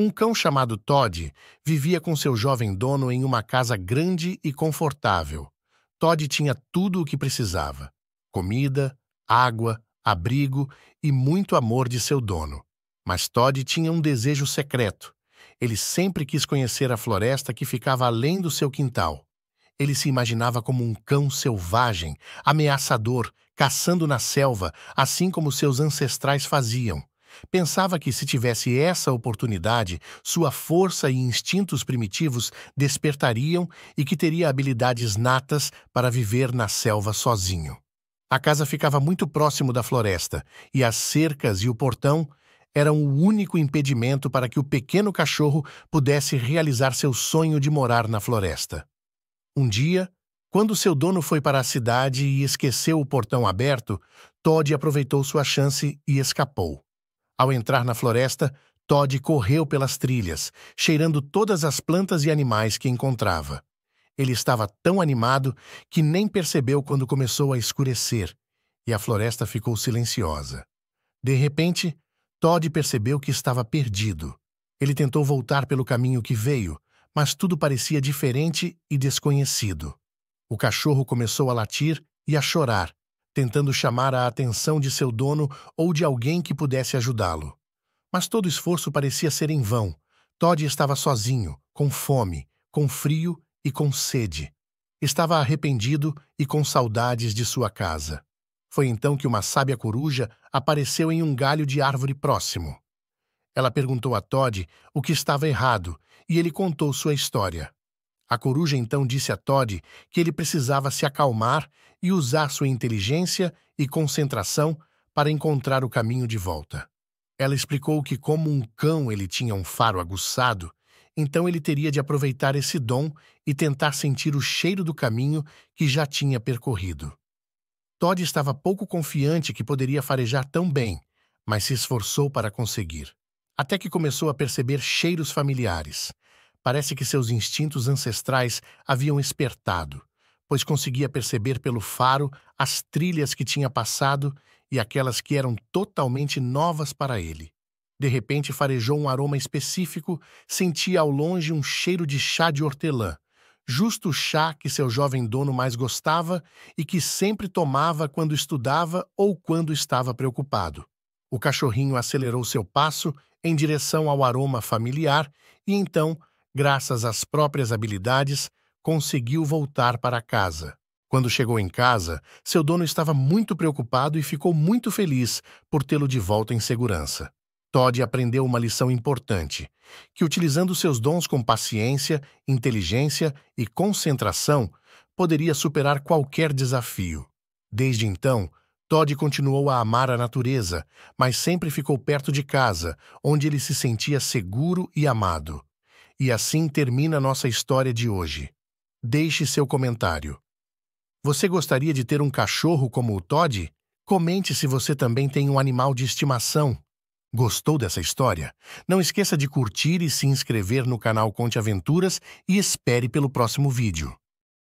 Um cão chamado Todd vivia com seu jovem dono em uma casa grande e confortável. Todd tinha tudo o que precisava: comida, água, abrigo e muito amor de seu dono. Mas Todd tinha um desejo secreto. Ele sempre quis conhecer a floresta que ficava além do seu quintal. Ele se imaginava como um cão selvagem, ameaçador, caçando na selva, assim como seus ancestrais faziam. Pensava que, se tivesse essa oportunidade, sua força e instintos primitivos despertariam e que teria habilidades natas para viver na selva sozinho. A casa ficava muito próximo da floresta, e as cercas e o portão eram o único impedimento para que o pequeno cachorro pudesse realizar seu sonho de morar na floresta. Um dia, quando seu dono foi para a cidade e esqueceu o portão aberto, Todd aproveitou sua chance e escapou. Ao entrar na floresta, Todd correu pelas trilhas, cheirando todas as plantas e animais que encontrava. Ele estava tão animado que nem percebeu quando começou a escurecer e a floresta ficou silenciosa. De repente, Todd percebeu que estava perdido. Ele tentou voltar pelo caminho que veio, mas tudo parecia diferente e desconhecido. O cachorro começou a latir e a chorar, tentando chamar a atenção de seu dono ou de alguém que pudesse ajudá-lo. Mas todo esforço parecia ser em vão. Todd estava sozinho, com fome, com frio e com sede. Estava arrependido e com saudades de sua casa. Foi então que uma sábia coruja apareceu em um galho de árvore próximo. Ela perguntou a Todd o que estava errado e ele contou sua história. A coruja então disse a Todd que ele precisava se acalmar e usar sua inteligência e concentração para encontrar o caminho de volta. Ela explicou que, como um cão ele tinha um faro aguçado, então ele teria de aproveitar esse dom e tentar sentir o cheiro do caminho que já tinha percorrido. Todd estava pouco confiante que poderia farejar tão bem, mas se esforçou para conseguir. Até que começou a perceber cheiros familiares. Parece que seus instintos ancestrais haviam espertado, pois conseguia perceber pelo faro as trilhas que tinha passado e aquelas que eram totalmente novas para ele. De repente farejou um aroma específico, sentia ao longe um cheiro de chá de hortelã, justo o chá que seu jovem dono mais gostava e que sempre tomava quando estudava ou quando estava preocupado. O cachorrinho acelerou seu passo em direção ao aroma familiar e então graças às próprias habilidades, conseguiu voltar para casa. Quando chegou em casa, seu dono estava muito preocupado e ficou muito feliz por tê-lo de volta em segurança. Todd aprendeu uma lição importante, que utilizando seus dons com paciência, inteligência e concentração, poderia superar qualquer desafio. Desde então, Todd continuou a amar a natureza, mas sempre ficou perto de casa, onde ele se sentia seguro e amado. E assim termina nossa história de hoje. Deixe seu comentário. Você gostaria de ter um cachorro como o Todd? Comente se você também tem um animal de estimação. Gostou dessa história? Não esqueça de curtir e se inscrever no canal Conte Aventuras e espere pelo próximo vídeo.